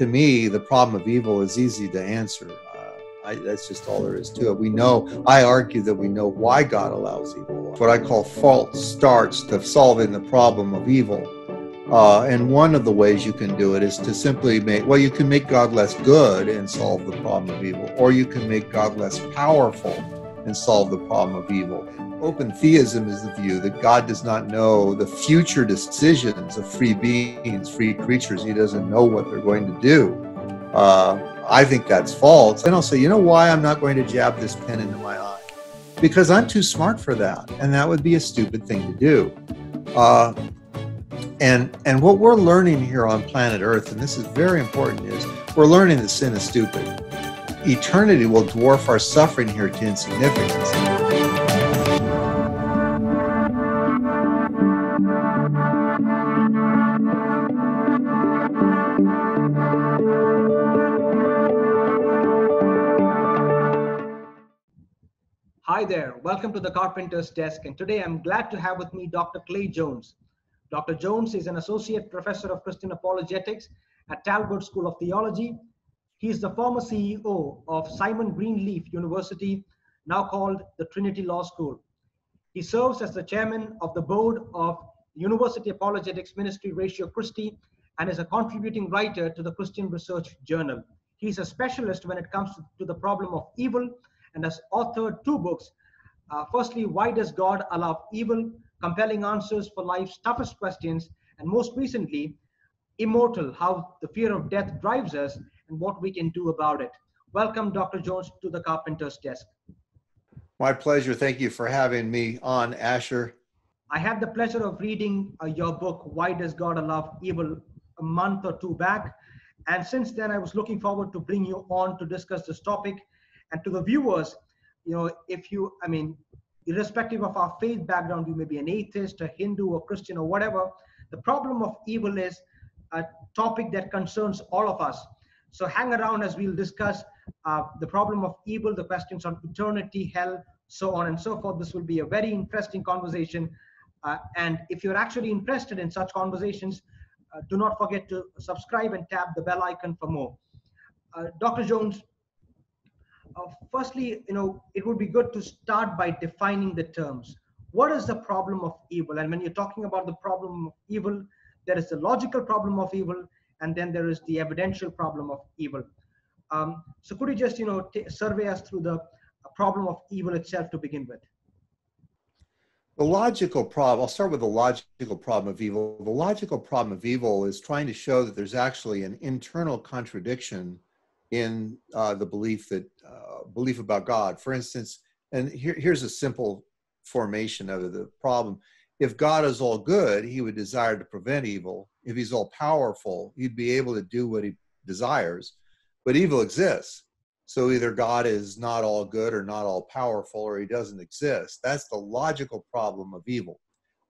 to me, the problem of evil is easy to answer. Uh, I, that's just all there is to it. We know, I argue that we know why God allows evil. What I call false starts to solving the problem of evil. Uh, and one of the ways you can do it is to simply make, well, you can make God less good and solve the problem of evil, or you can make God less powerful and solve the problem of evil. Open theism is the view that God does not know the future decisions of free beings, free creatures. He doesn't know what they're going to do. Uh, I think that's false. And I'll say, you know why I'm not going to jab this pen into my eye? Because I'm too smart for that, and that would be a stupid thing to do. Uh, and and what we're learning here on planet Earth, and this is very important, is we're learning that sin is stupid. Eternity will dwarf our suffering here to insignificance. Hi there, welcome to the Carpenter's Desk, and today I'm glad to have with me Dr. Clay Jones. Dr. Jones is an associate professor of Christian apologetics at Talbot School of Theology. He is the former CEO of Simon Greenleaf University, now called the Trinity Law School. He serves as the chairman of the board of University Apologetics Ministry Ratio Christi and is a contributing writer to the Christian Research Journal. He's a specialist when it comes to the problem of evil and has authored two books. Uh, firstly, Why Does God Allow Evil? compelling answers for life's toughest questions, and most recently, Immortal How the Fear of Death Drives Us and What We Can Do About It. Welcome, Dr. Jones, to the Carpenter's Desk. My pleasure. Thank you for having me on, Asher. I had the pleasure of reading uh, your book, Why Does God Allow Evil, a month or two back. And since then, I was looking forward to bring you on to discuss this topic. And to the viewers, you know, if you, I mean, irrespective of our faith background, you may be an atheist, a Hindu, or Christian, or whatever. The problem of evil is a topic that concerns all of us. So hang around as we'll discuss uh, the problem of evil, the questions on eternity, hell, so on and so forth. This will be a very interesting conversation. Uh, and if you're actually interested in such conversations, uh, do not forget to subscribe and tap the bell icon for more. Uh, Dr. Jones, firstly, you know, it would be good to start by defining the terms. What is the problem of evil? And when you're talking about the problem of evil, there is the logical problem of evil, and then there is the evidential problem of evil. Um, so could you just, you know, survey us through the problem of evil itself to begin with? The logical problem, I'll start with the logical problem of evil. The logical problem of evil is trying to show that there's actually an internal contradiction in uh, the belief that uh, belief about God. For instance, and here, here's a simple formation of the problem. If God is all good, he would desire to prevent evil. If he's all powerful, he'd be able to do what he desires. But evil exists. So either God is not all good or not all powerful or he doesn't exist. That's the logical problem of evil.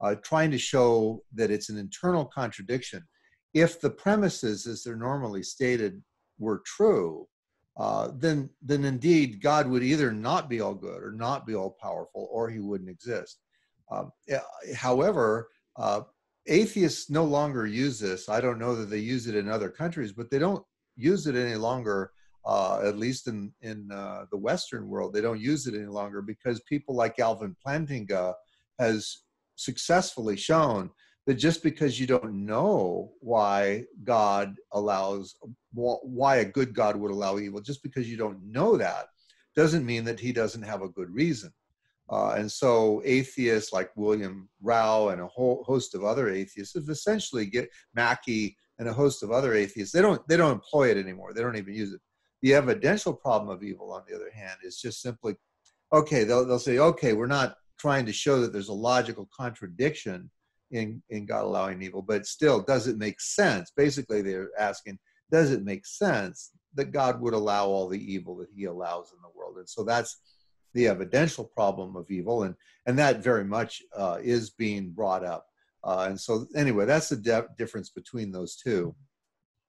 Uh, trying to show that it's an internal contradiction. If the premises, as they're normally stated, were true, uh, then then indeed God would either not be all good or not be all powerful, or He wouldn't exist. Um, however, uh, atheists no longer use this. I don't know that they use it in other countries, but they don't use it any longer. Uh, at least in in uh, the Western world, they don't use it any longer because people like Alvin Plantinga has successfully shown that just because you don't know why God allows, why a good God would allow evil, just because you don't know that, doesn't mean that he doesn't have a good reason. Uh, and so atheists like William Rowe and a whole host of other atheists have essentially get Mackie and a host of other atheists. They don't they don't employ it anymore. They don't even use it. The evidential problem of evil, on the other hand, is just simply, okay, they'll they'll say, okay, we're not trying to show that there's a logical contradiction in, in God allowing evil, but still, does it make sense? Basically, they're asking, does it make sense that God would allow all the evil that he allows in the world? And so that's the evidential problem of evil, and, and that very much uh, is being brought up. Uh, and so, anyway, that's the de- difference between those two.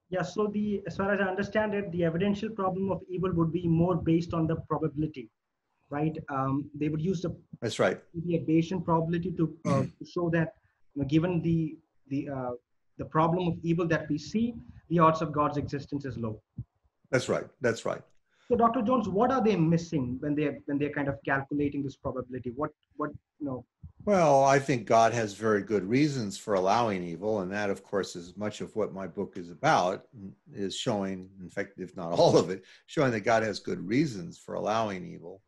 Yeah, so the as far as I understand it, the evidential problem of evil would be more based on the probability, right? Um, they would use the that's right the Bayesian probability to, uh, to show that know, given the the uh, the problem of evil that we see, the odds of God's existence is low. That's right. That's right. So, Dr. Jones, what are they missing when they when they're kind of calculating this probability? What what you know? Well, I think God has very good reasons for allowing evil, and that, of course, is much of what my book is about. Is showing, in fact, if not all of it, showing that God has good reasons for allowing evil.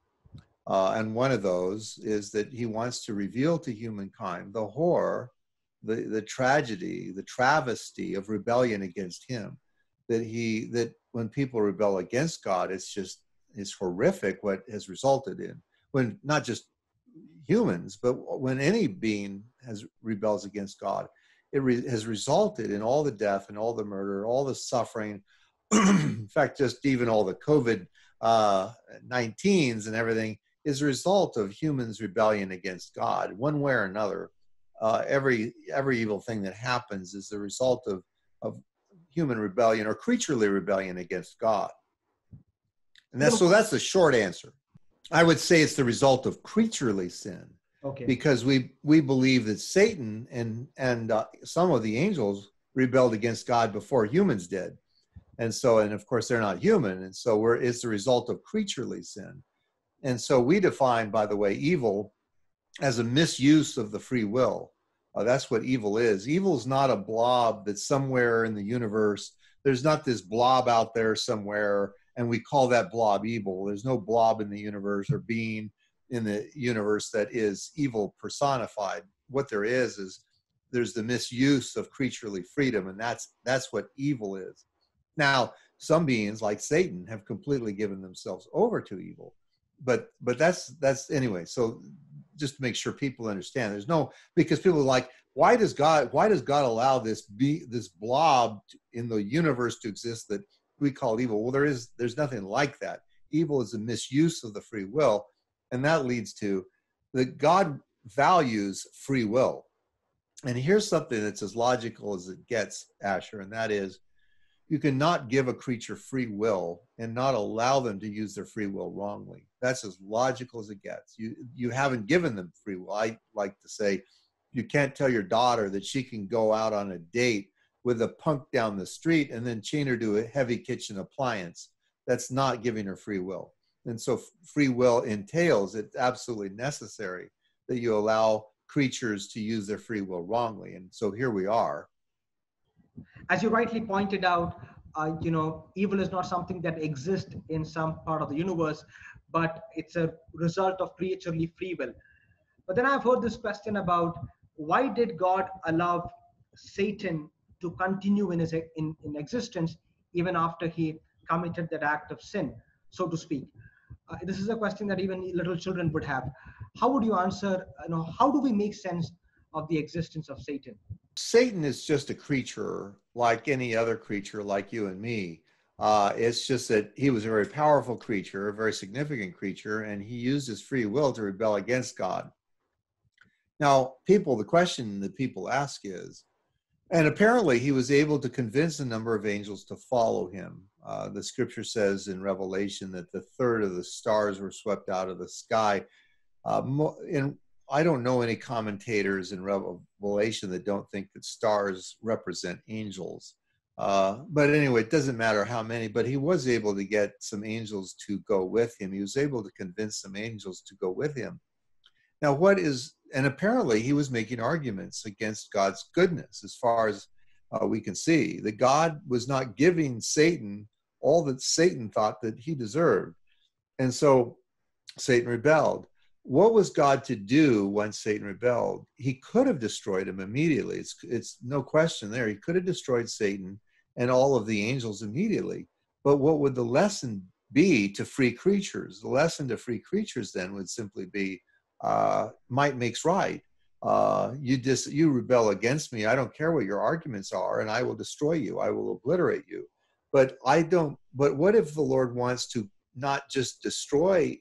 Uh, and one of those is that He wants to reveal to humankind the horror, the the tragedy, the travesty of rebellion against Him. That He that when people rebel against God, it's just it's horrific what has resulted in when not just humans, but when any being has rebels against God, it re- has resulted in all the death and all the murder, all the suffering. in fact, just even all the COVID uh, 19s and everything is a result of humans' rebellion against God, one way or another. Uh, every every evil thing that happens is the result of of human rebellion or creaturely rebellion against God. And that's so that's the short answer. I would say it's the result of creaturely sin. Okay. Because we we believe that Satan and and uh, some of the angels rebelled against God before humans did, and so and of course they're not human, and so we're it's the result of creaturely sin, and so we define, by the way, evil as a misuse of the free will. Uh, that's what evil is. Evil is not a blob that's somewhere in the universe. There's not this blob out there somewhere and we call that blob evil. There's no blob in the universe or being in the universe that is evil personified. What there is is there's the misuse of creaturely freedom, and that's that's what evil is. Now, some beings like Satan have completely given themselves over to evil, but but that's that's anyway. So just to make sure people understand, there's no because people are like, why does God why does God allow this be this blob in the universe to exist that we call evil. Well, there is there's nothing like that. Evil is a misuse of the free will, and that leads to that God values free will. And here's something that's as logical as it gets, Asher, and that is you cannot give a creature free will and not allow them to use their free will wrongly. That's as logical as it gets. You you haven't given them free will. I like to say you can't tell your daughter that she can go out on a date with a punk down the street and then chain her to a heavy kitchen appliance. That's not giving her free will. And so free will entails it's absolutely necessary that you allow creatures to use their free will wrongly. And so here we are. As you rightly pointed out, uh, you know, evil is not something that exists in some part of the universe, but it's a result of creaturely free will. But then I've heard this question about why did God allow Satan to continue in his in, in existence even after he committed that act of sin so to speak? Uh, this is a question that even little children would have. How would you answer you know how do we make sense of the existence of satan satan is just a creature like any other creature like you and me uh, it's just that he was a very powerful creature a very significant creature and he used his free will to rebel against god now people the question that people ask is and apparently, he was able to convince a number of angels to follow him. Uh, the scripture says in Revelation that the third of the stars were swept out of the sky. Uh, in, I don't know any commentators in Revelation that don't think that stars represent angels. Uh, but anyway, it doesn't matter how many, but he was able to get some angels to go with him. He was able to convince some angels to go with him. Now, what is and apparently he was making arguments against God's goodness as far as uh, we can see. That God was not giving Satan all that Satan thought that he deserved. And so Satan rebelled. What was God to do once Satan rebelled? He could have destroyed him immediately. It's, it's no question there. He could have destroyed Satan and all of the angels immediately. But what would the lesson be to free creatures? The lesson to free creatures then would simply be uh, might makes right. Uh, you dis you rebel against me. I don't care what your arguments are, and I will destroy you. I will obliterate you. But I don't. But what if the Lord wants to not just destroy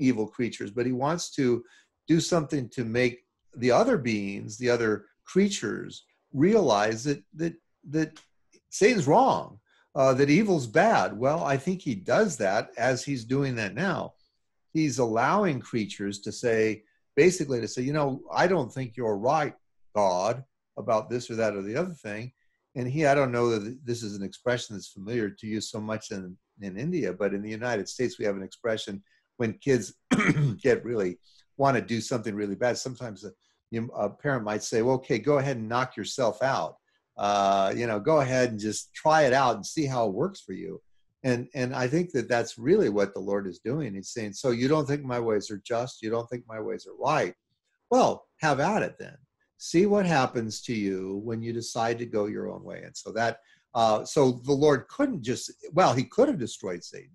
evil creatures, but He wants to do something to make the other beings, the other creatures, realize that that that Satan's wrong, uh, that evil's bad. Well, I think he does that as he's doing that now he's allowing creatures to say, basically, to say, you know, I don't think you're right, God. about this or that or the other thing. And he, I don't know that this is an expression that's familiar to you so much in, in India, but in the United States, we have an expression when kids get really want to do something really bad. Sometimes a, you, a parent might say, well, okay, go ahead and knock yourself out. Uh, you know, go ahead and just try it out and see how it works for you. And, and I think that that's really what the Lord is doing. He's saying, so you don't think my ways are just, you don't think my ways are right. Well, have at it then see what happens to you when you decide to go your own way and so that uh, so the lord couldn't just well he could have destroyed satan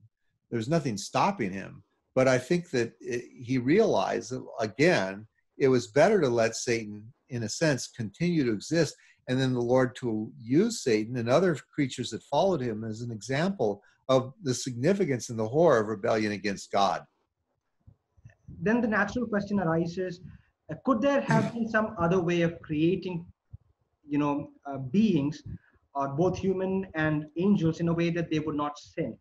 there's nothing stopping him but i think that it, he realized that again it was better to let satan in a sense continue to exist and then the lord to use satan and other creatures that followed him as an example of the significance and the horror of rebellion against god. Then the natural question arises uh, could there have been some other way of creating you know uh, beings or both human and angels in a way that they would not sin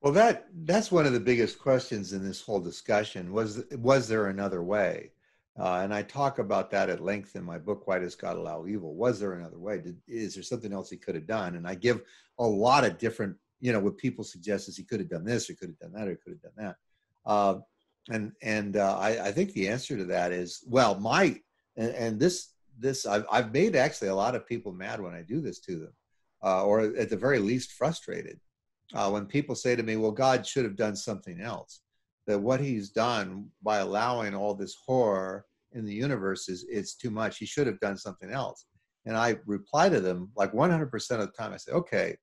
well that that's one of the biggest questions in this whole discussion. Was was there another way? Uh, and i talk about that at length in my book why does god allow evil? Was there another way? Did, is there something else he could have done? And i give a lot of different you know what people suggest is he could have done this or could have done that or could have done that. Uh, and and uh, I, I think the answer to that is well my and, and this this I've, I've made actually a lot of people mad when i do this to them uh, or at the very least frustrated uh, when people say to me well god should have done something else that what he's done by allowing all this horror in the universe is it's too much. He should have done something else. And i reply to them like 100% of the time i say okay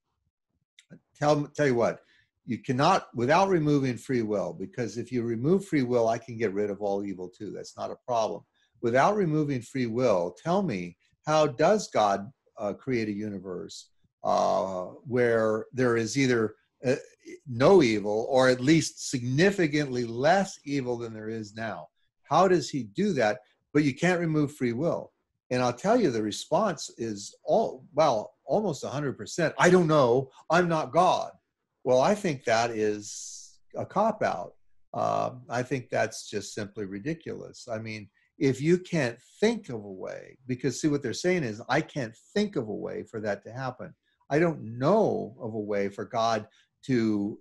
tell tell you what you cannot without removing free will because if you remove free will i can get rid of all evil too. That's not a problem. Without removing free will tell me how does god uh, create a universe uh, where there is either uh, no evil or at least significantly less evil than there is now how does he do that but you can't remove free will and i'll tell you the response is all well almost 100% i don't know i'm not god well, I think that is a cop out. Uh, I think that's just simply ridiculous. I mean, if you can't think of a way, because see what they're saying is, I can't think of a way for that to happen. I don't know of a way for God to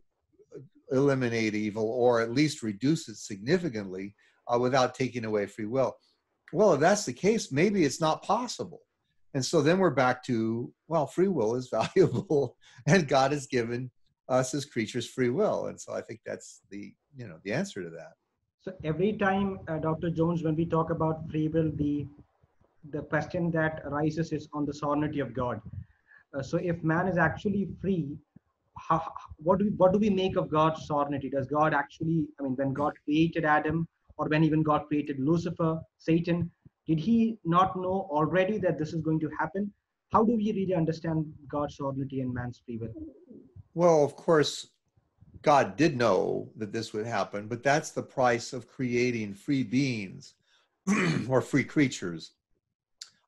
eliminate evil or at least reduce it significantly uh, without taking away free will. Well, if that's the case, maybe it's not possible. And so then we're back to, well, free will is valuable and God has given us as creatures free will and so i think that's the you know the answer to that so every time uh, dr jones when we talk about free will the the question that arises is on the sovereignty of god uh, so if man is actually free how, what do we what do we make of god's sovereignty does god actually i mean when god created adam or when even god created lucifer satan did he not know already that this is going to happen how do we really understand god's sovereignty and man's free will well, of course, God did know that this would happen, but that's the price of creating free beings or free creatures.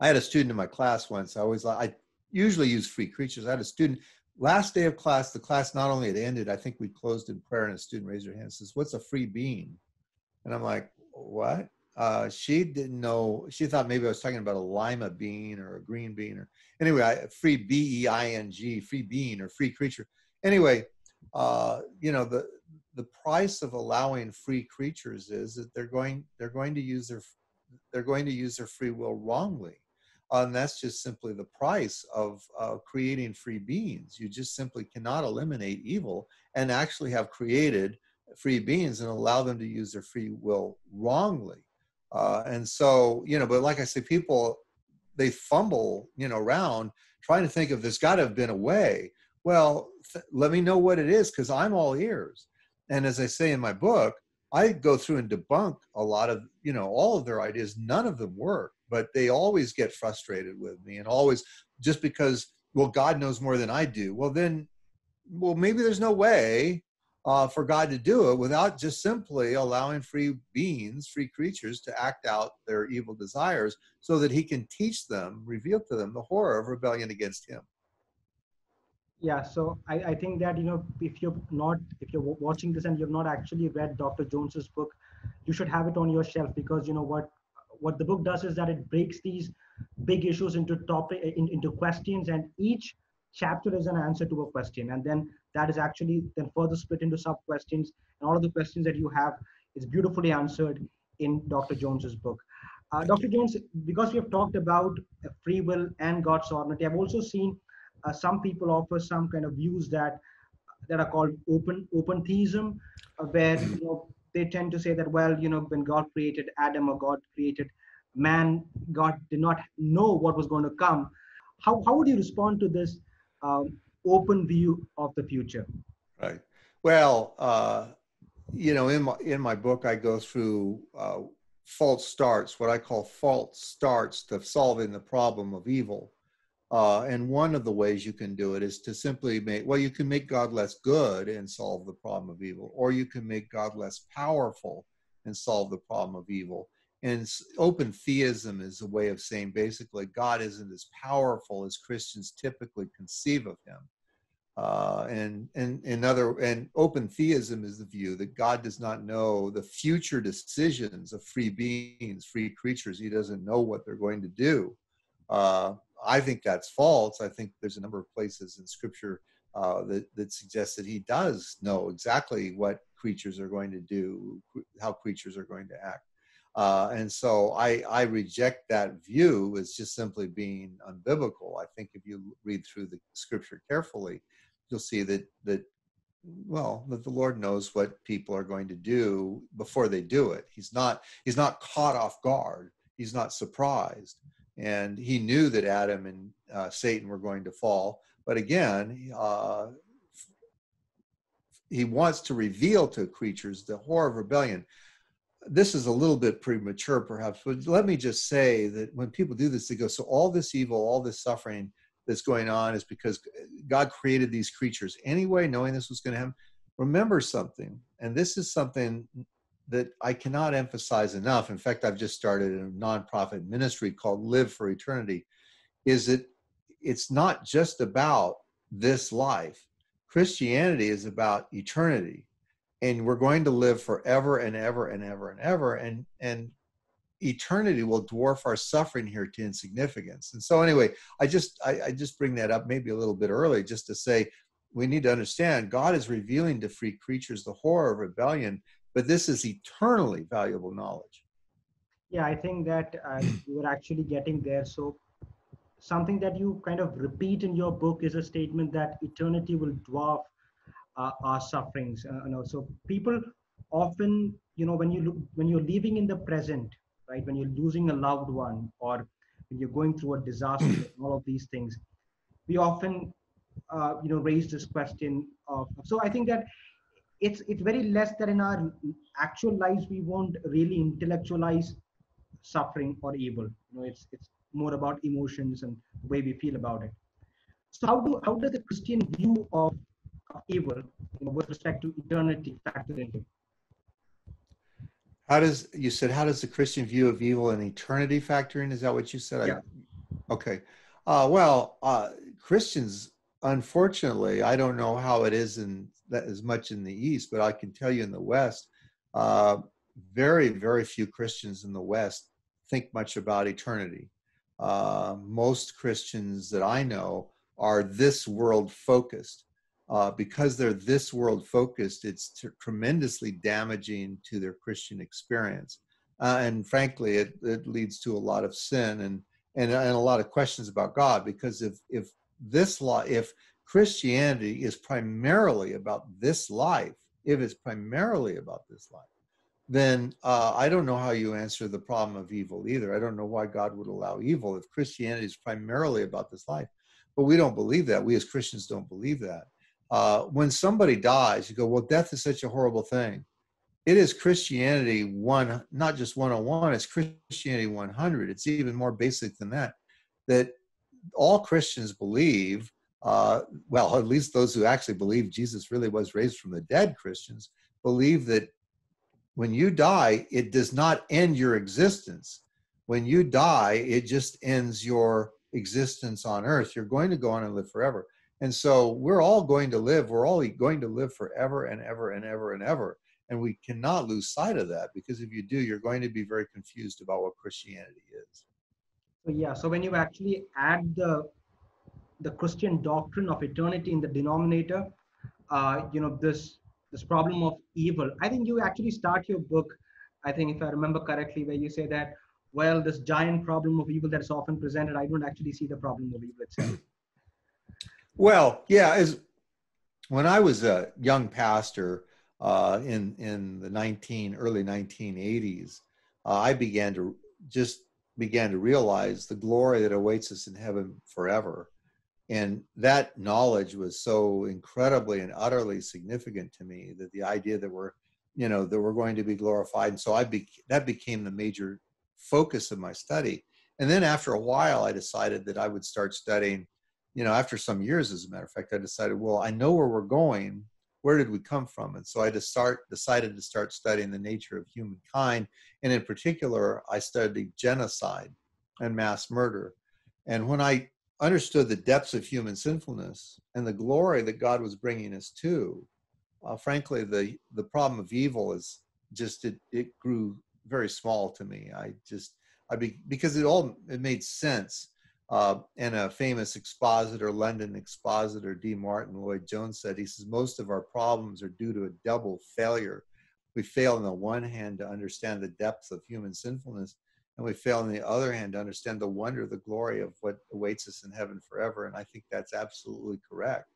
I had a student in my class once. I always I usually use free creatures. I had a student last day of class. The class not only had ended, I think we closed in prayer, and a student raised her hand and says, "What's a free being?" And I'm like, "What?" Uh, she didn't know. She thought maybe I was talking about a lima bean or a green bean, or anyway, I, free B E I N G, free being or free creature anyway, uh, you know the the price of allowing free creatures is that they're going they're going to use their they're going to use their free will wrongly. And that's just simply the price of uh, creating free beings. You just simply cannot eliminate evil and actually have created free beings and allow them to use their free will wrongly. Uh, and so, you know, but like I say, people they fumble, you know, around trying to think of there's got to have been a way. Well, th- let me know what it is because I'm all ears. And as I say in my book, I go through and debunk a lot of, you know, all of their ideas. None of them work, but they always get frustrated with me and always just because, well, God knows more than I do. Well, then, well, maybe there's no way uh, for God to do it without just simply allowing free beings, free creatures to act out their evil desires so that he can teach them, reveal to them the horror of rebellion against him yeah so I, I think that you know if you're not if you're watching this and you've not actually read dr jones's book you should have it on your shelf because you know what what the book does is that it breaks these big issues into topic in, into questions, and each chapter is an answer to a question, and then that is actually then further split into sub questions, and all of the questions that you have is beautifully answered in Dr. Jones's book. Uh, Dr. Jones, because we have talked about free will and God's sovereignty, I've also seen uh, some people offer some kind of views that that are called open open theism, uh, where you know they tend to say that well, you know, when God created Adam or God created man, God did not know what was going to come. How how would you respond to this um, open view of the future? Right. Well, uh, you know, in my in my book, I go through uh, false starts, what I call false starts to solving the problem of evil. Uh, and one of the ways you can do it is to simply make, well, you can make God less good and solve the problem of evil, or you can make God less powerful and solve the problem of evil. And open theism is a way of saying basically God isn't as powerful as Christians typically conceive of him. Uh, and and another and open theism is the view that God does not know the future decisions of free beings, free creatures. He doesn't know what they're going to do. Uh, I think that's false. I think there's a number of places in Scripture uh, that that suggest that He does know exactly what creatures are going to do, how creatures are going to act. Uh, and so I, I reject that view as just simply being unbiblical. I think if you read through the scripture carefully, you'll see that that well that the lord knows what people are going to do before they do it he's not he's not caught off guard he's not surprised and he knew that adam and uh, satan were going to fall but again uh, he wants to reveal to creatures the horror of rebellion this is a little bit premature perhaps but let me just say that when people do this they go so all this evil all this suffering that's going on is because God created these creatures anyway, knowing this was going to happen. Remember something, and this is something that I cannot emphasize enough. In fact, I've just started a nonprofit ministry called Live for Eternity. Is that it's not just about this life. Christianity is about eternity, and we're going to live forever and ever and ever and ever. And and eternity will dwarf our suffering here to insignificance. And so anyway, I just I, I, just bring that up maybe a little bit early just to say we need to understand God is revealing to free creatures the horror of rebellion, but this is eternally valuable knowledge. Yeah, I think that uh, you're actually getting there. So something that you kind of repeat in your book is a statement that eternity will dwarf uh, our sufferings. Uh, you know, so people often, you know, when you look when you're living in the present, right? When you're losing a loved one or when you're going through a disaster, all of these things, we often, uh, you know, raise this question of. So I think that it's it's very less that in our actual lives we won't really intellectualize suffering or evil. You know, it's it's more about emotions and the way we feel about it. So how do how does the Christian view of, of evil, you know, with respect to eternity, factor into? How does you said how does the Christian view of evil and eternity factor in? Is that what you said? Yeah. I, okay. Uh, well, uh, Christians, unfortunately, I don't know how it is in that as much in the East, but I can tell you in the West, uh, very very few Christians in the West think much about eternity. Uh, most Christians that I know are this world focused uh, because they're this world focused, it's t- tremendously damaging to their Christian experience. Uh, and frankly, it, it leads to a lot of sin and, and, and a lot of questions about God. Because if, if this law, if Christianity is primarily about this life, if it's primarily about this life, then uh, I don't know how you answer the problem of evil either. I don't know why God would allow evil if Christianity is primarily about this life. But we don't believe that. We as Christians don't believe that uh, when somebody dies, you go, well, death is such a horrible thing. It is Christianity one, not just 101, it's Christianity 100. It's even more basic than that. That all Christians believe, uh, well, at least those who actually believe Jesus really was raised from the dead Christians, believe that when you die, it does not end your existence. When you die, it just ends your existence on earth. You're going to go on and live forever. And so we're all going to live, we're all going to live forever and ever and ever and ever. And we cannot lose sight of that because if you do, you're going to be very confused about what Christianity is. Yeah, so when you actually add the the Christian doctrine of eternity in the denominator, uh, you know this this problem of evil. I think you actually start your book. I think if I remember correctly, where you say that well, this giant problem of evil that's often presented, I don't actually see the problem of evil itself. Well, yeah, as when I was a young pastor uh, in in the nineteen early nineteen eighties, uh, I began to just began to realize the glory that awaits us in heaven forever, and that knowledge was so incredibly and utterly significant to me that the idea that we're you know that we're going to be glorified, and so I be, that became the major focus of my study. And then after a while, I decided that I would start studying you know, after some years, as a matter of fact, I decided, well, I know where we're going. Where did we come from? And so I start decided to start studying the nature of humankind, and in particular, I studied genocide and mass murder. And when I understood the depths of human sinfulness and the glory that God was bringing us to, uh, frankly, the the problem of evil is just it it grew very small to me. I just I be because it all it made sense uh, and a famous expositor, London expositor, D. Martyn Lloyd-Jones said, he says, most of our problems are due to a double failure. We fail on the one hand to understand the depth of human sinfulness, and we fail on the other hand to understand the wonder, the glory of what awaits us in heaven forever. And I think that's absolutely correct.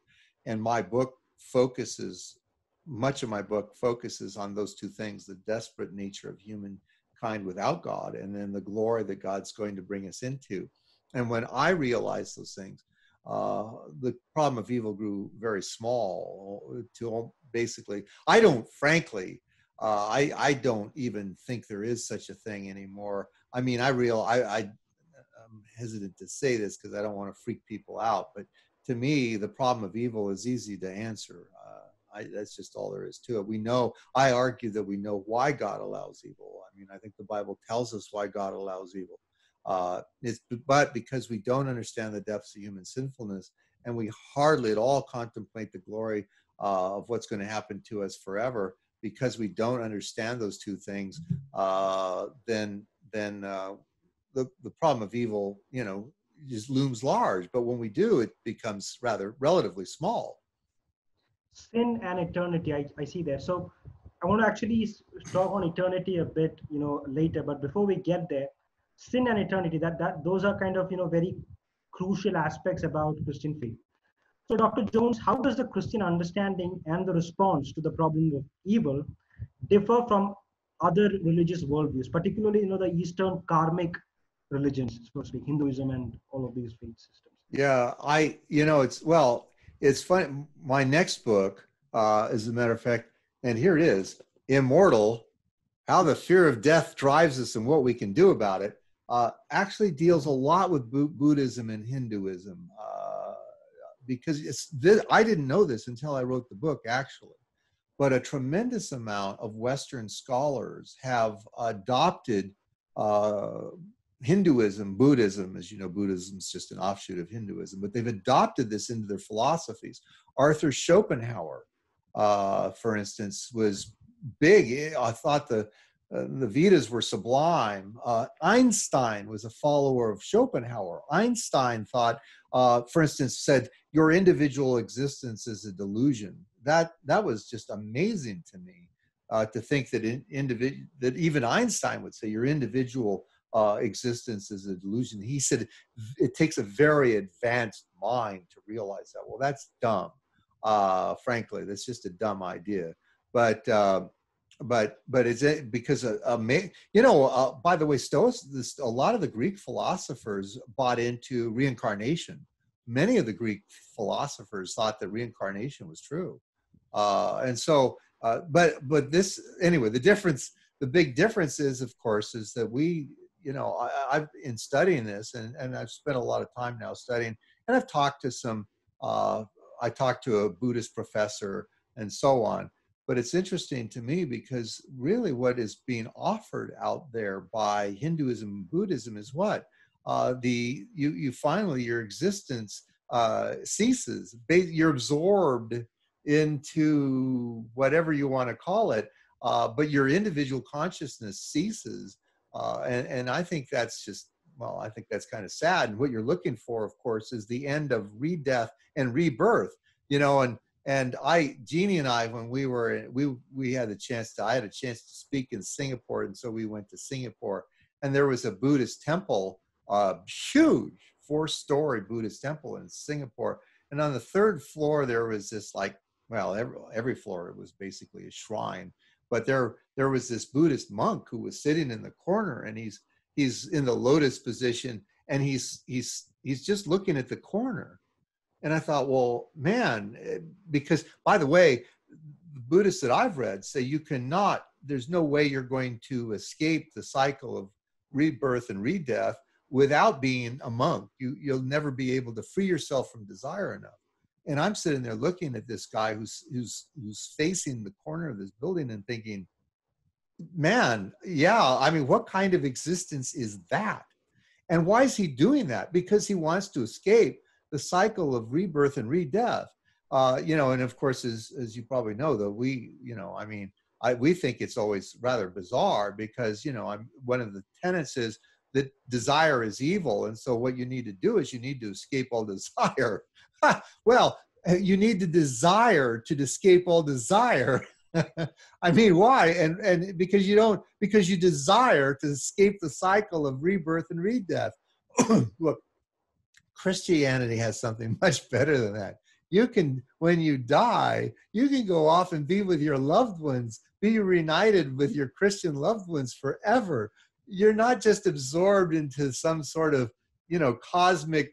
And my book focuses, much of my book focuses on those two things the desperate nature of humankind without God, and then the glory that God's going to bring us into and when I realized those things, uh, the problem of evil grew very small to basically, I don't, frankly, uh, I, I don't even think there is such a thing anymore. I mean, I real, I, I I'm hesitant to say this because I don't want to freak people out, but to me, the problem of evil is easy to answer. Uh, I, that's just all there is to it. We know, I argue that we know why God allows evil. I mean, I think the Bible tells us why God allows evil. Uh, it's, but because we don't understand the depths of human sinfulness and we hardly at all contemplate the glory uh, of what's going to happen to us forever, because we don't understand those two things, uh, then then uh, the the problem of evil, you know, just looms large. But when we do, it becomes rather relatively small. Sin and eternity, I, I see there. So I want to actually talk on eternity a bit, you know, later. But before we get there, sin and eternity. That that those are kind of you know very crucial aspects about christian faith. So dr jones how does the christian understanding and the response to the problem of evil differ from other religious worldviews particularly you know the eastern karmic religions speak hinduism and all of these faith systems? Yeah i you know it's well it's funny. My next book uh as a matter of fact and here it is immortal how the fear of death drives us and what we can do about it uh, actually deals a lot with Buddhism and Hinduism uh, because it's this, I didn't know this until I wrote the book actually, but a tremendous amount of Western scholars have adopted uh, Hinduism, Buddhism, as you know, Buddhism is just an offshoot of Hinduism, but they've adopted this into their philosophies. Arthur Schopenhauer, uh, for instance, was big. I thought the uh, the Vedas were sublime. Uh, Einstein was a follower of Schopenhauer. Einstein thought, uh, for instance, said your individual existence is a delusion. That that was just amazing to me uh, to think that in, individ- that even Einstein would say your individual uh, existence is a delusion. He said it takes a very advanced mind to realize that. Well, that's dumb. frankly, that's just a dumb idea. But but but it's because a, a you know uh, by the way stoics this, a lot of the greek philosophers bought into reincarnation. Many of the greek philosophers thought that reincarnation was true. Uh, and so uh, but but this anyway the difference the big difference is of course is that we you know I, have in studying this and, and i've spent a lot of time now studying and i've talked to some uh, i talked to a buddhist professor and so on but it's interesting to me because really what is being offered out there by Hinduism and Buddhism is what? Uh, the you you finally your existence uh, ceases. You're absorbed into whatever you want to call it, uh, but your individual consciousness ceases. Uh, and, and I think that's just well, I think that's kind of sad. And what you're looking for, of course, is the end of re-death and rebirth. You know, and and I, Jeannie and I, when we were we we had a chance to, I had a chance to speak in Singapore, and so we went to Singapore, and there was a Buddhist temple, uh, huge four-story Buddhist temple in Singapore, and on the third floor there was this like, well, every every floor it was basically a shrine, but there there was this Buddhist monk who was sitting in the corner, and he's he's in the lotus position, and he's he's he's just looking at the corner and I thought, well, man, eh, because by the way, the Buddhists that I've read say you cannot, there's no way you're going to escape the cycle of rebirth and redeath without being a monk. You, you'll never be able to free yourself from desire enough. And I'm sitting there looking at this guy who's who's who's facing the corner of this building and thinking, man, yeah, I mean, what kind of existence is that? And why is he doing that? Because he wants to escape the cycle of rebirth and redeath. Uh, you know, and of course, as as you probably know, though, we, you know, I mean, I we think it's always rather bizarre because you know, I'm one of the tenets is that desire is evil, and so what you need to do is you need to escape all desire. well, you need to desire to escape all desire. I mean, why? And and because you don't because you desire to escape the cycle of rebirth and redeath. Look, Christianity has something much better than that. You can, when you die, you can go off and be with your loved ones, be reunited with your Christian loved ones forever. You're not just absorbed into some sort of, you know, cosmic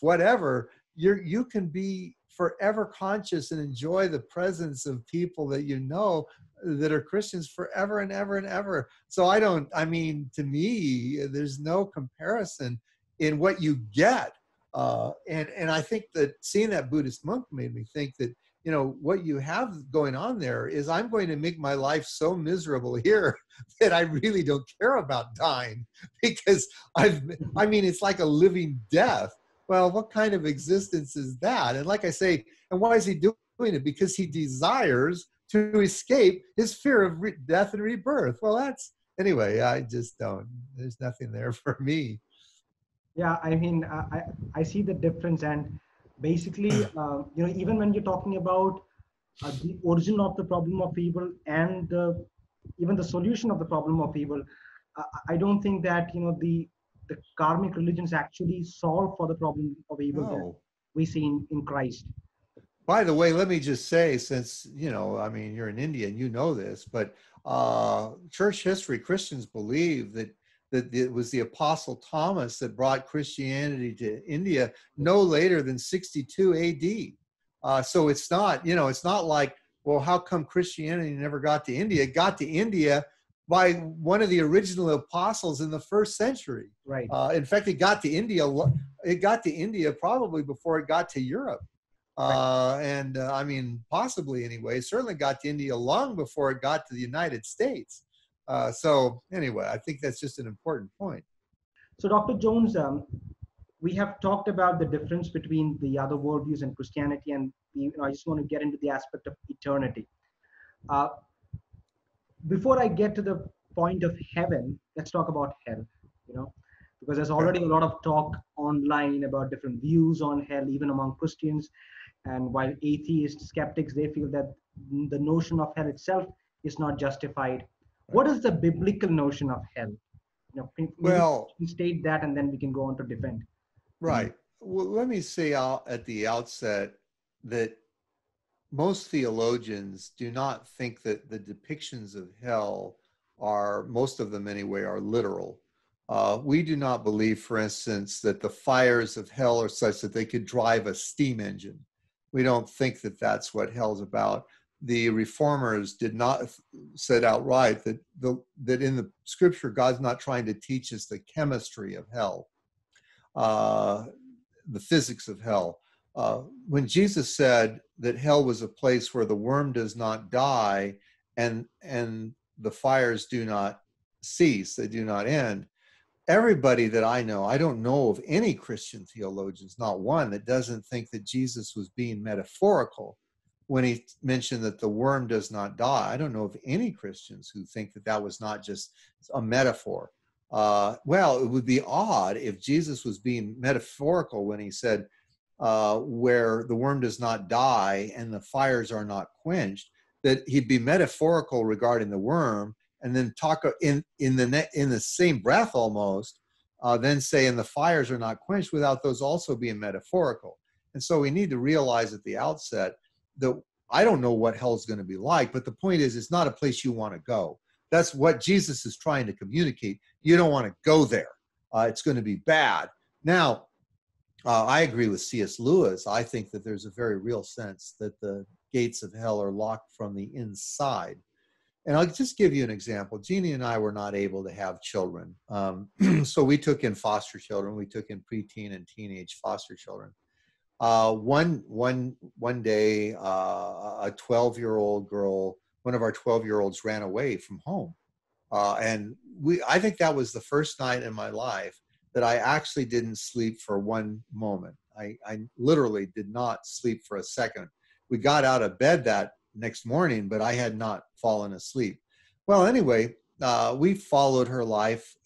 whatever. You're you can be forever conscious and enjoy the presence of people that you know that are Christians forever and ever and ever. So I don't, I mean, to me, there's no comparison in what you get uh, and and I think that seeing that Buddhist monk made me think that you know what you have going on there is I'm going to make my life so miserable here that I really don't care about dying because I've I mean it's like a living death. Well, what kind of existence is that? And like I say, and why is he doing it? Because he desires to escape his fear of re- death and rebirth. Well, that's anyway. I just don't. There's nothing there for me yeah i mean i i see the difference and basically uh, you know even when you're talking about uh, the origin of the problem of evil and uh, even the solution of the problem of evil i don't think that you know the the karmic religions actually solve for the problem of evil no. that we see in, in christ by the way let me just say since you know i mean you're an indian you know this but uh church history christians believe that that it was the apostle Thomas that brought Christianity to India no later than 62 AD. Uh, so it's not, you know, it's not like, well, how come Christianity never got to India? It got to India by one of the original apostles in the first century. Right. Uh, in fact, it got to India. It got to India probably before it got to Europe. Uh, and uh, I mean, possibly anyway. It certainly got to India long before it got to the United States. Uh, so anyway, I think that's just an important point. So Dr. Jones, um, we have talked about the difference between the other worldviews and Christianity, and you know, I just want to get into the aspect of eternity. Uh, before I get to the point of heaven, let's talk about hell. You know, because there's already a lot of talk online about different views on hell, even among Christians. And while atheist skeptics, they feel that the notion of hell itself is not justified what is the biblical notion of hell? You know, well, state that, and then we can go on to defend. Right. Well, let me say out at the outset that most theologians do not think that the depictions of hell are, most of them anyway, are literal. Uh, we do not believe, for instance, that the fires of hell are such that they could drive a steam engine. We don't think that that's what hell's about the reformers did not said outright that the that in the scripture God's not trying to teach us the chemistry of hell, uh, the physics of hell. Uh, when Jesus said that hell was a place where the worm does not die and and the fires do not cease, they do not end. Everybody that I know, I don't know of any Christian theologians, not one, that doesn't think that Jesus was being metaphorical when he mentioned that the worm does not die. I don't know of any Christians who think that that was not just a metaphor. Uh, well, it would be odd if Jesus was being metaphorical when he said, uh, where the worm does not die and the fires are not quenched, that he'd be metaphorical regarding the worm and then talk in in the ne- in the same breath almost uh, then say and the fires are not quenched without those also being metaphorical and so we need to realize at the outset that i don't know what hell's going to be like but the point is it's not a place you want to go that's what jesus is trying to communicate you don't want to go there uh, it's going to be bad now uh, i agree with cs lewis i think that there's a very real sense that the gates of hell are locked from the inside and I'll just give you an example. Jeannie and I were not able to have children. Um, so we took in foster children. We took in preteen and teenage foster children. Uh, one, one, one day, uh, a 12 year old girl, one of our 12 year olds ran away from home. Uh, and we, I think that was the first night in my life that I actually didn't sleep for one moment. I, I literally did not sleep for a second. We got out of bed that next morning, but I had not fallen asleep. Well, anyway, uh, we followed her life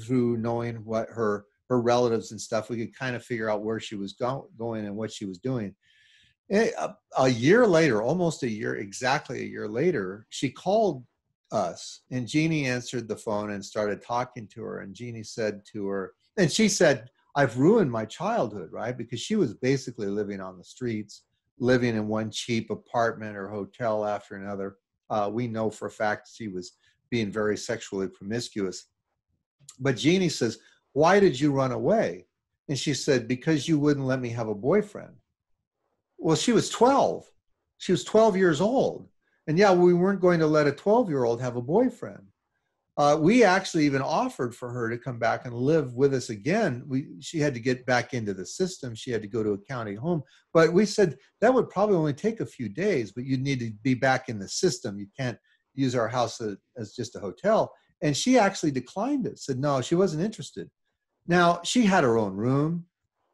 through knowing what her her relatives and stuff. We could kind of figure out where she was go- going and what she was doing. A, a year later, almost a year, exactly a year later, she called us, and Jeannie answered the phone and started talking to her. And Jeannie said to her, and she said, "I've ruined my childhood, right? Because she was basically living on the streets." living in one cheap apartment or hotel after another. Uh, we know for a fact she was being very sexually promiscuous. But Jeannie says, Why did you run away? And she said, Because you wouldn't let me have a boyfriend. Well, she was 12. She was 12 years old. And yeah, we weren't going to let a 12 year old have a boyfriend uh, we actually even offered for her to come back and live with us again. We she had to get back into the system. She had to go to a county home, but we said that would probably only take a few days. But you need to be back in the system. You can't use our house as, as just a hotel. And she actually declined it. Said no, she wasn't interested. Now she had her own room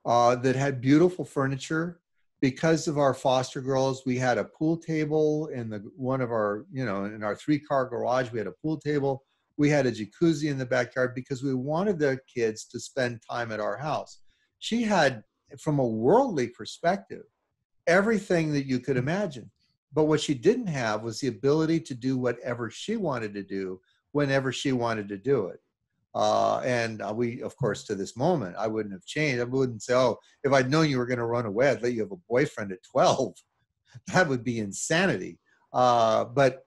uh, that had beautiful furniture. Because of our foster girls, we had a pool table in the one of our, you know, in our three car garage. We had a pool table we had a jacuzzi in the backyard because we wanted the kids to spend time at our house. She had, from a worldly perspective, everything that you could imagine. But what she didn't have was the ability to do whatever she wanted to do whenever she wanted to do it. Uh, and uh, we, of course, to this moment, I wouldn't have changed. I wouldn't say, oh, if I'd known you were going to run away, I'd let you have a boyfriend at 12. that would be insanity. Uh, but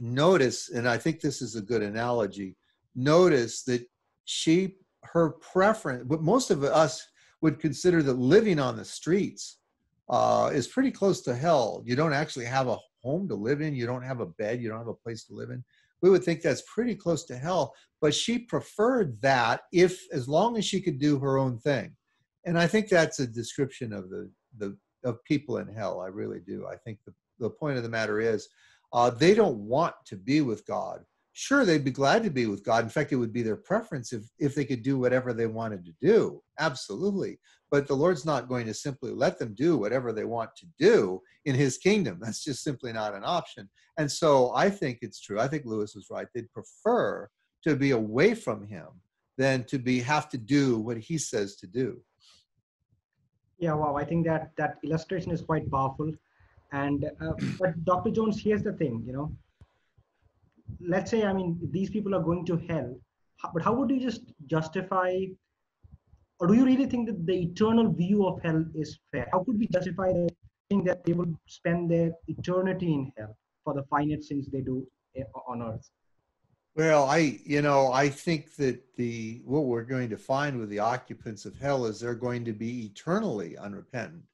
notice, and I think this is a good analogy, notice that she, her preference, but most of us would consider that living on the streets uh, is pretty close to hell. You don't actually have a home to live in, you don't have a bed, you don't have a place to live in. We would think that's pretty close to hell, but she preferred that if, as long as she could do her own thing. And I think that's a description of the, the of people in hell. I really do. I think the, the point of the matter is uh, they don't want to be with God. Sure, they'd be glad to be with God. In fact, it would be their preference if, if they could do whatever they wanted to do. Absolutely. But the Lord's not going to simply let them do whatever they want to do in his kingdom. That's just simply not an option. And so I think it's true. I think Lewis was right. They'd prefer to be away from him than to be have to do what he says to do. Yeah, wow. I think that that illustration is quite powerful and uh, but dr jones here's the thing you know let's say i mean these people are going to hell but how would you just justify or do you really think that the eternal view of hell is fair? How could we justify the thing that they will spend their eternity in hell for the finite sins they do eh, on earth? Well i you know i think that the what we're going to find with the occupants of hell is they're going to be eternally unrepentant.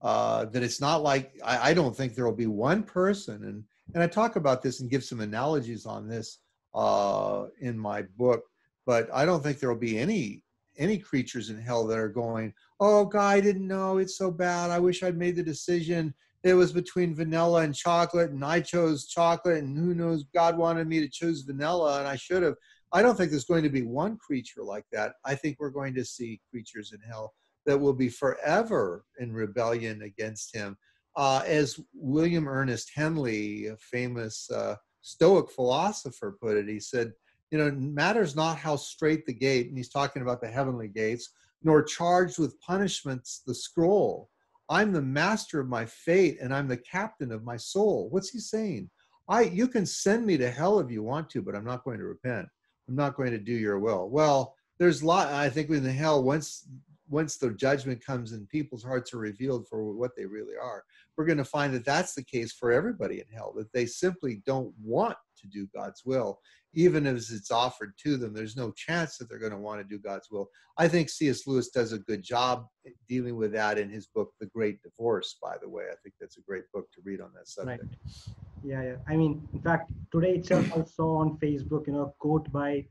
Uh, that it's not like I, I, don't think there will be one person and and I talk about this and give some analogies on this uh, in my book, but I don't think there will be any any creatures in hell that are going, oh God, I didn't know it's so bad. I wish I'd made the decision. It was between vanilla and chocolate, and I chose chocolate, and who knows, God wanted me to choose vanilla, and I should have. I don't think there's going to be one creature like that. I think we're going to see creatures in hell that will be forever in rebellion against him. Uh, as William Ernest Henley, a famous uh, Stoic philosopher, put it, he said, you know, matters not how strait the gate, and he's talking about the heavenly gates, nor charged with punishments the scroll. I'm the master of my fate and I'm the captain of my soul. What's he saying? I you can send me to hell if you want to, but I'm not going to repent. I'm not going to do your will. Well, there's a lot I think in the hell once once the judgment comes and people's hearts are revealed for what they really are, we're going to find that that's the case for everybody in hell, that they simply don't want to do God's will. Even as it's offered to them, there's no chance that they're going to want to do God's will. I think C.S. Lewis does a good job dealing with that in his book, The Great Divorce, by the way. I think that's a great book to read on that subject. Right. Yeah, yeah. I mean, in fact, today itself I saw on Facebook, you know, a quote by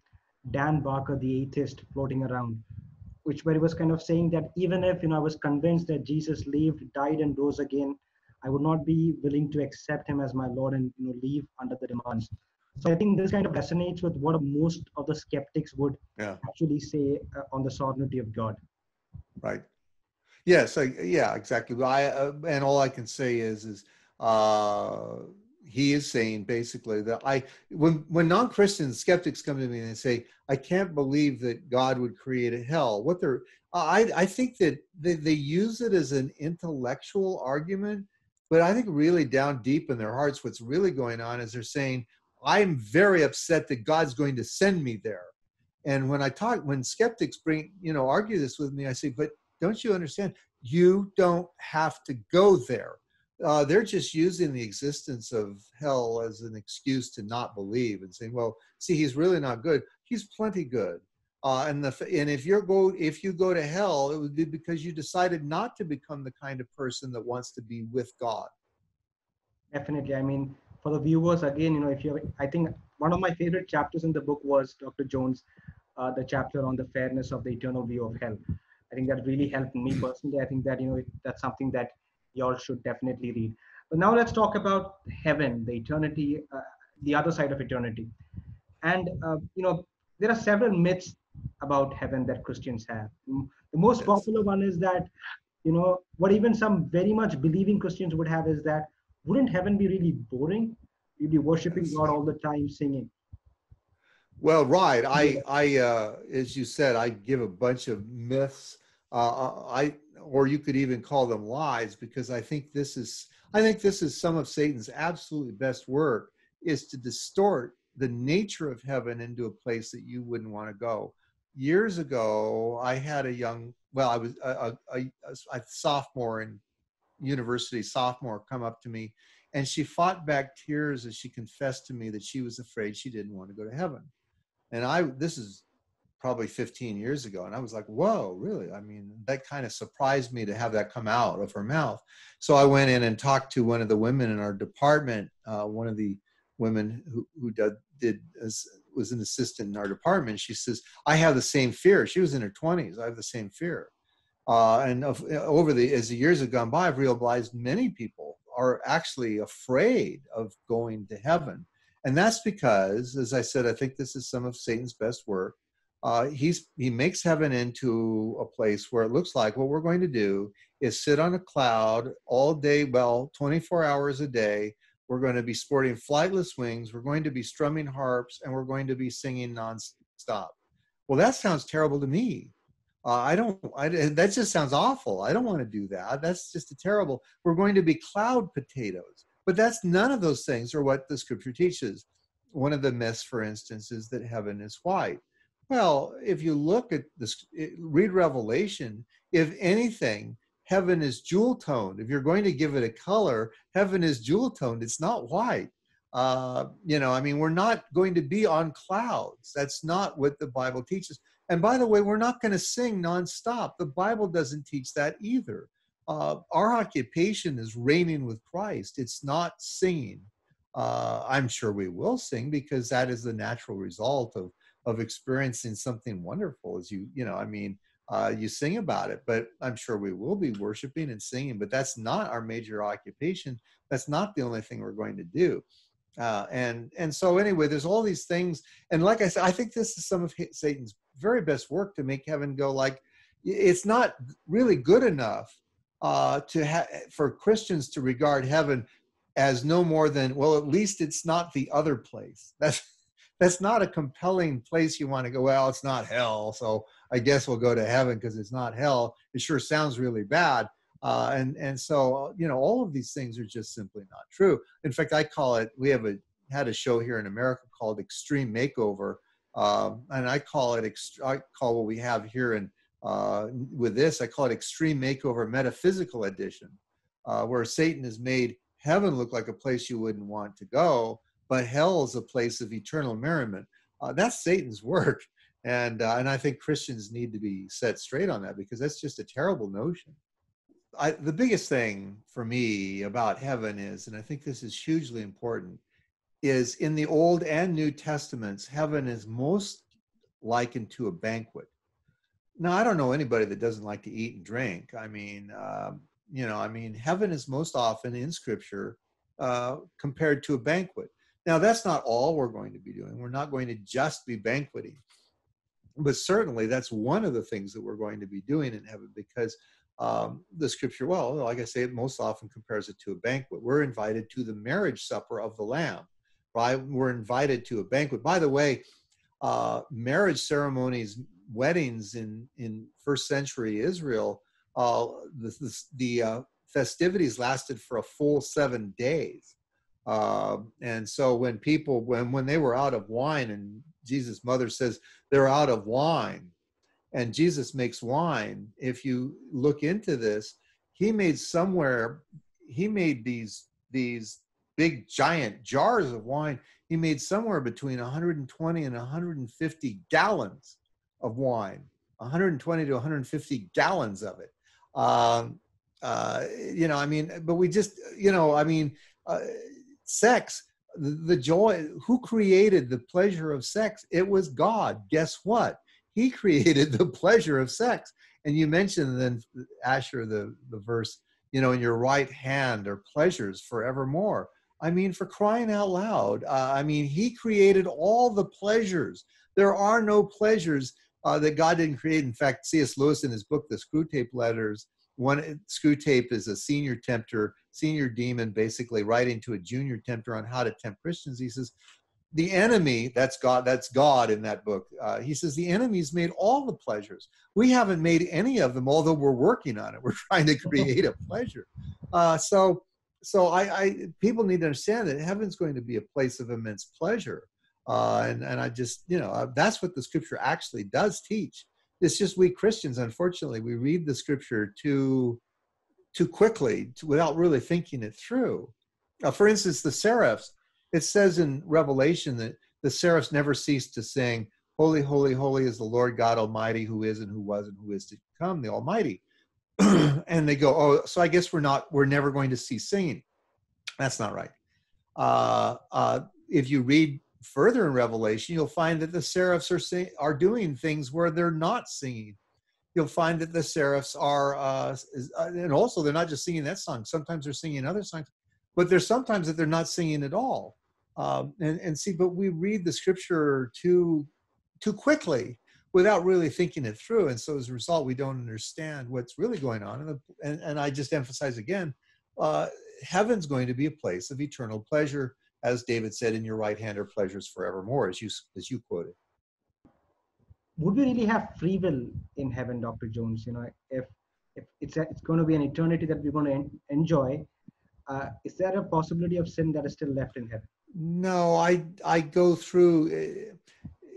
Dan Barker, the atheist, floating around which where he was kind of saying that even if you know I was convinced that Jesus lived, died, and rose again, I would not be willing to accept him as my Lord and you know leave under the demands. So I think this kind of resonates with what most of the skeptics would yeah. actually say uh, on the sovereignty of God. Right. Yes. I, yeah. Exactly. I uh, and all I can say is is uh, he is saying basically that I when when non-Christian skeptics come to me and they say I can't believe that God would create a hell. What they're I I think that they, they use it as an intellectual argument, but I think really down deep in their hearts, what's really going on is they're saying I'm very upset that God's going to send me there. And when I talk, when skeptics bring you know argue this with me, I say, but don't you understand? You don't have to go there uh, they're just using the existence of hell as an excuse to not believe and saying, "Well, see, he's really not good. He's plenty good." Uh, and the and if you're go if you go to hell, it would be because you decided not to become the kind of person that wants to be with God. Definitely. I mean, for the viewers, again, you know, if you, I think one of my favorite chapters in the book was Dr. Jones, uh, the chapter on the fairness of the eternal view of hell. I think that really helped me personally. I think that you know that's something that y'all should definitely read. But now let's talk about heaven, the eternity, uh, the other side of eternity. And, uh, you know, there are several myths about heaven that Christians have. The most yes. popular one is that, you know, what even some very much believing Christians would have is that wouldn't heaven be really boring? You'd be worshiping yes. God all the time, singing. Well, right. I, I, uh, as you said, I give a bunch of myths. Uh, I, or you could even call them lies because i think this is i think this is some of satan's absolutely best work is to distort the nature of heaven into a place that you wouldn't want to go. Years ago i had a young well i was a, a, a, a sophomore in university sophomore come up to me and she fought back tears as she confessed to me that she was afraid she didn't want to go to heaven. And i this is probably 15 years ago. And I was like, whoa, really? I mean, that kind of surprised me to have that come out of her mouth. So I went in and talked to one of the women in our department, uh, one of the women who, who did, did as, was an assistant in our department. She says, I have the same fear. She was in her 20s. I have the same fear. Uh, and of, over the as the years have gone by, I've realized many people are actually afraid of going to heaven. And that's because, as I said, I think this is some of Satan's best work uh, he's he makes heaven into a place where it looks like what we're going to do is sit on a cloud all day, well, 24 hours a day. We're going to be sporting flightless wings. We're going to be strumming harps, and we're going to be singing nonstop. Well, that sounds terrible to me. Uh, I don't. I, that just sounds awful. I don't want to do that. That's just a terrible. We're going to be cloud potatoes. But that's none of those things are what the scripture teaches. One of the myths, for instance, is that heaven is white. Well, if you look at this, read Revelation, if anything, heaven is jewel toned. If you're going to give it a color, heaven is jewel toned. It's not white. Uh, you know, I mean, we're not going to be on clouds. That's not what the Bible teaches. And by the way, we're not going to sing nonstop. The Bible doesn't teach that either. Uh, our occupation is reigning with Christ. It's not singing. Uh, I'm sure we will sing because that is the natural result of of experiencing something wonderful as you you know i mean uh, you sing about it but i'm sure we will be worshiping and singing but that's not our major occupation. That's not the only thing we're going to do. Uh, and and so anyway there's all these things and like i said i think this is some of satan's very best work to make heaven go like it's not really good enough uh, to have for christians to regard heaven as no more than well at least it's not the other place. That's that's not a compelling place you want to go. Well, it's not hell, so I guess we'll go to heaven because it's not hell. It sure sounds really bad. Uh, and and so you know all of these things are just simply not true. In fact, I call it. We have a had a show here in America called Extreme Makeover, um, and I call it. I call what we have here in uh, with this. I call it Extreme Makeover Metaphysical Edition, uh, where Satan has made heaven look like a place you wouldn't want to go, but hell is a place of eternal merriment. Uh, that's Satan's work, and uh, and I think Christians need to be set straight on that because that's just a terrible notion. I, the biggest thing for me about heaven is, and I think this is hugely important, is in the Old and New Testaments, heaven is most likened to a banquet. Now, I don't know anybody that doesn't like to eat and drink. I mean, uh, you know, I mean, heaven is most often in Scripture uh, compared to a banquet. Now, that's not all we're going to be doing. We're not going to just be banqueting, but certainly that's one of the things that we're going to be doing in heaven because um, the scripture, well, like I say, it most often compares it to a banquet. We're invited to the marriage supper of the Lamb, right? We're invited to a banquet. By the way, uh, marriage ceremonies, weddings in in first century Israel, uh, the the, the uh, festivities lasted for a full seven days. Uh, and so when people when when they were out of wine, and Jesus' mother says they're out of wine, and Jesus makes wine, if you look into this, he made somewhere, he made these these big giant jars of wine. He made somewhere between 120 and 150 gallons of wine, 120 to 150 gallons of it. Um, uh, you know, I mean, but we just, you know, I mean, uh, sex, the, joy. Who created the pleasure of sex? It was God. Guess what? he created the pleasure of sex. And you mentioned then, Asher, the, the verse, you know, in your right hand are pleasures forevermore. I mean, for crying out loud, uh, I mean, he created all the pleasures. There are no pleasures uh, that God didn't create. In fact, C.S. Lewis in his book, The Screwtape Letters, one screw tape is a senior tempter, senior demon, basically writing to a junior tempter on how to tempt Christians. He says, the enemy that's god that's god in that book uh, he says the enemy's made all the pleasures. We haven't made any of them although we're working on it. We're trying to create a pleasure. Uh, so so I, I, people need to understand that heaven's going to be a place of immense pleasure. Uh, and and i just you know uh, that's what the scripture actually does teach. It's just we christians unfortunately we read the scripture too too quickly to, without really thinking it through uh, for instance the seraphs it says in Revelation that the seraphs never cease to sing, Holy, holy, holy is the Lord God Almighty, who is and who was and who is to come, the Almighty. and they go, Oh, so I guess we're not, we're never going to cease singing. That's not right. Uh, uh, if you read further in Revelation, you'll find that the seraphs are sing, are doing things where they're not singing. You'll find that the seraphs are, uh, uh and also they're not just singing that song. Sometimes they're singing other songs, but there's sometimes that they're not singing at all. Um, and, and see, but we read the scripture too too quickly without really thinking it through. And so as a result, we don't understand what's really going on. And, the, and, and I just emphasize again, uh, heaven's going to be a place of eternal pleasure, as David said, in your right hand are pleasures forevermore, as you, as you quoted. Would we really have free will in heaven, Dr. Jones? You know, if, if it's, a, it's going to be an eternity that we're going to en- enjoy, uh, is there a possibility of sin that is still left in heaven? No, I I go through eh,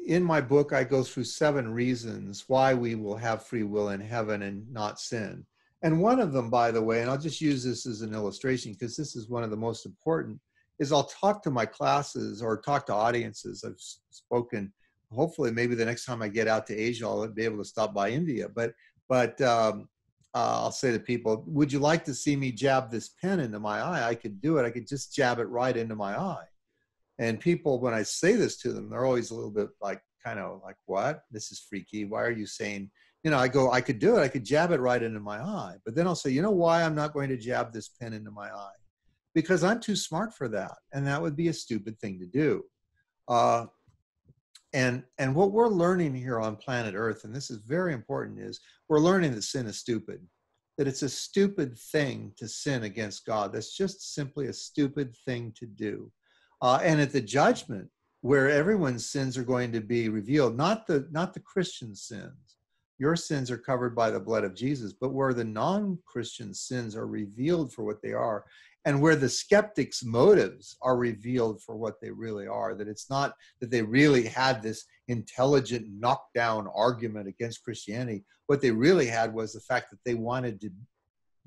in my book I go through seven reasons why we will have free will in heaven and not sin. And one of them, by the way, and I'll just use this as an illustration because this is one of the most important, is I'll talk to my classes or talk to audiences. I've spoken. Hopefully, maybe the next time I get out to Asia, I'll be able to stop by India. But but um, uh, I'll say to people, "Would you like to see me jab this pen into my eye? I could do it. I could just jab it right into my eye." And people, when I say this to them, they're always a little bit like, kind of like, what? This is freaky. Why are you saying, you know, I go, I could do it. I could jab it right into my eye. But then I'll say, you know why I'm not going to jab this pen into my eye? Because I'm too smart for that. And that would be a stupid thing to do. Uh, and and what we're learning here on planet earth and this is very important is we're learning that sin is stupid that it's a stupid thing to sin against god that's just simply a stupid thing to do uh, and at the judgment, where everyone's sins are going to be revealed, not the not the Christian sins. Your sins are covered by the blood of Jesus, but where the non-Christian sins are revealed for what they are, and where the skeptics' motives are revealed for what they really are, that it's not that they really had this intelligent knockdown argument against Christianity. What they really had was the fact that they wanted to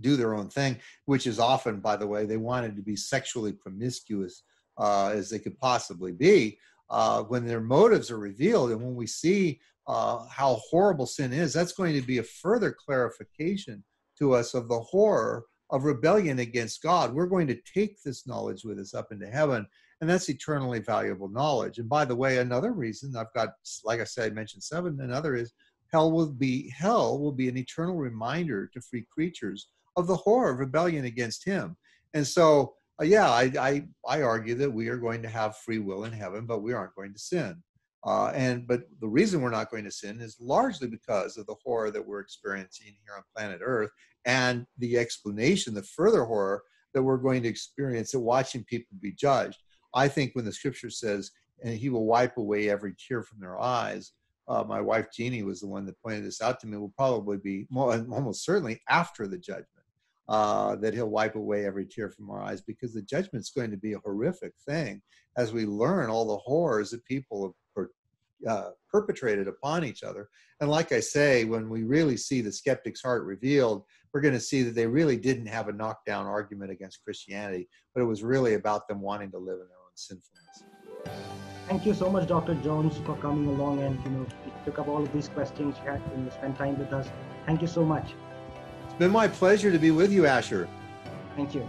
do their own thing, which is often, by the way, they wanted to be sexually promiscuous uh, as they could possibly be. Uh, when their motives are revealed, and when we see uh, how horrible sin is, that's going to be a further clarification to us of the horror of rebellion against God. We're going to take this knowledge with us up into heaven, and that's eternally valuable knowledge. And by the way, another reason I've got, like I said, I mentioned seven. Another is hell will be hell will be an eternal reminder to free creatures of the horror of rebellion against Him. And so, uh, yeah, I, I I argue that we are going to have free will in heaven, but we aren't going to sin. Uh, and but the reason we're not going to sin is largely because of the horror that we're experiencing here on planet Earth, and the explanation, the further horror that we're going to experience at watching people be judged. I think when the Scripture says, "and He will wipe away every tear from their eyes," uh, my wife Jeannie was the one that pointed this out to me. Will probably be more, almost certainly after the judgment. Uh, that he'll wipe away every tear from our eyes because the judgment's going to be a horrific thing as we learn all the horrors that people have uh, perpetrated upon each other. And like I say, when we really see the skeptic's heart revealed, we're going to see that they really didn't have a knockdown argument against Christianity, but it was really about them wanting to live in their own sinfulness. Thank you so much, Dr. Jones, for coming along and you know you took up all of these questions. You had to spend time with us. Thank you so much. It's been my pleasure to be with you, Asher. Thank you.